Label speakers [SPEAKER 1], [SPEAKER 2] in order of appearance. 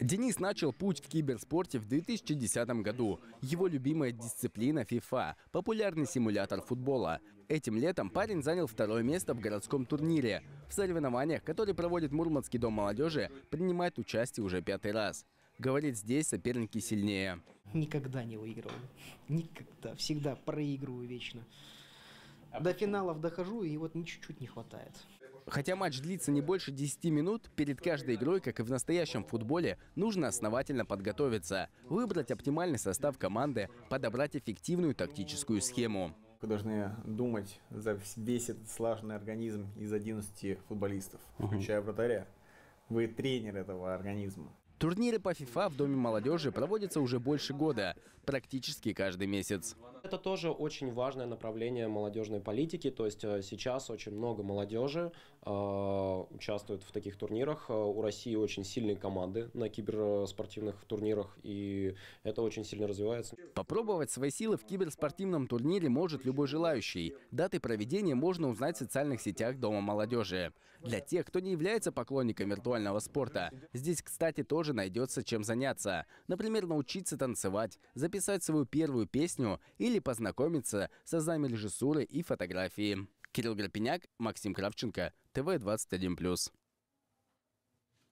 [SPEAKER 1] Денис начал путь в киберспорте в 2010 году. Его любимая дисциплина FIFA – популярный симулятор футбола. Этим летом парень занял второе место в городском турнире. В соревнованиях, которые проводит Мурманский дом молодежи, принимает участие уже пятый раз. Говорит, здесь соперники сильнее.
[SPEAKER 2] Никогда не выигрываю. Никогда. Всегда проигрываю вечно. До финалов дохожу, и вот ни чуть-чуть не хватает.
[SPEAKER 1] Хотя матч длится не больше 10 минут, перед каждой игрой, как и в настоящем футболе, нужно основательно подготовиться, выбрать оптимальный состав команды, подобрать эффективную тактическую схему.
[SPEAKER 3] Вы должны думать за весь этот слаженный организм из 11 футболистов, включая вратаря. Вы тренер этого организма.
[SPEAKER 1] Турниры по FIFA в Доме молодежи проводятся уже больше года, практически каждый месяц.
[SPEAKER 4] Это тоже очень важное направление молодежной политики. То есть э, сейчас очень много молодежи э, участвует в таких турнирах. Э, у России очень сильные команды на киберспортивных турнирах, и это очень сильно развивается.
[SPEAKER 1] Попробовать свои силы в киберспортивном турнире может любой желающий. Даты проведения можно узнать в социальных сетях Дома молодежи. Для тех, кто не является поклонником виртуального спорта, здесь, кстати, тоже тоже найдется чем заняться. Например, научиться танцевать, записать свою первую песню или познакомиться с азами режиссуры и фотографии. Кирилл Грапеняк, Максим Кравченко, ТВ-21+.